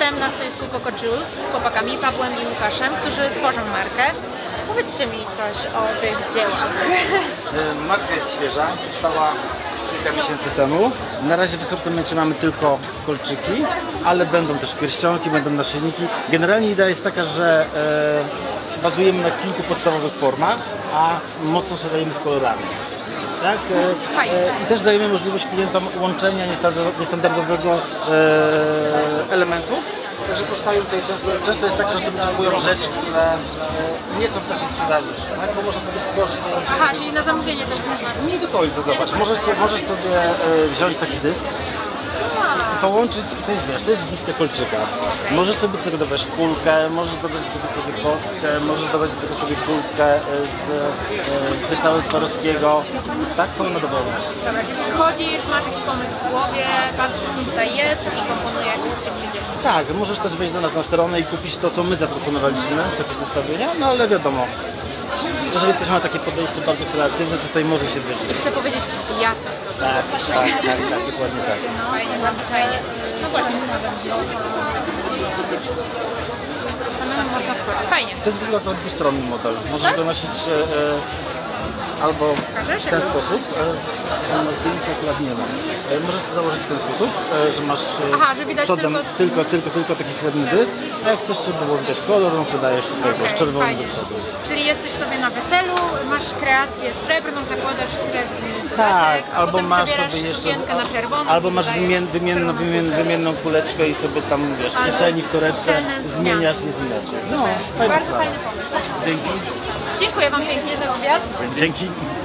Jestem na stoisku Coco Juice z chłopakami Pawłem i Łukaszem, którzy tworzą markę. Powiedzcie mi coś o tych dziełach. E, Marka jest świeża, powstała kilka miesięcy temu. Na razie w asortymencie mamy tylko kolczyki, ale będą też pierścionki, będą naszyjniki. Generalnie idea jest taka, że e, bazujemy na kilku podstawowych formach, a mocno szalejemy z kolorami. Tak? E, e, I też dajemy możliwość klientom łączenia niestandardo- niestandardowego e, elementu. Także powstają tutaj często, często jest tak, że osoby kupują rzeczy, które nie są w naszej sprzedaży, tak? bo można sobie stworzyć Aha, czyli na zamówienie też można. nie do końca, zobacz. Możesz, sobie- możesz sobie wziąć taki dysk, połączyć, to jest wiesz, to jest kolczyka. Możesz sobie do tego dodać kulkę, możesz dodać do tego sobie kostkę, możesz dodać do tego sobie kulkę e, z, e, z Swarowskiego. Tak, pełna dowolność. Dobra, czyli przychodzisz, masz jakiś pomysł w głowie, patrzysz, co tutaj jest i komponujesz, co cię przyjdzie. Tak, możesz też wejść do nas na stronę i kupić to, co my zaproponowaliśmy, takie zestawienia, no ale wiadomo, jeżeli ktoś ma takie podejście bardzo kreatywne, tutaj może się wyżyć. Chcę powiedzieć, ja to. Tak, tak, tak, tak, dokładnie tak. No, fajnie, bardzo fajnie. No właśnie, samemu można stworzyć. Fajnie. To jest w ogóle dwustronny model. Możesz go nosić e, e, albo w ten sposób. No, akurat nie. E, możesz to założyć w ten sposób, e, że masz Aha, że widać przodem tylko- tylko, tylko, tylko taki srebrny dysk, a jak chcesz, żeby było widać kolor, no to dajesz tutaj okay, czerwony fajnie. do przodu. Czyli jesteś sobie na weselu, masz kreację srebrną, zakładasz srebrny Tak, a albo masz sobie jeszcze. na czerwono Albo masz wymien, wymienną, czerwoną wymien, sukienkę. wymienną kuleczkę i sobie tam wiesz, w Albo kieszeni, w torebce zmieniasz, inaczej. Super. fajna Bardzo fajny pomysł. Dzięki. Dziękuję Wam pięknie za obiad. Dzięki.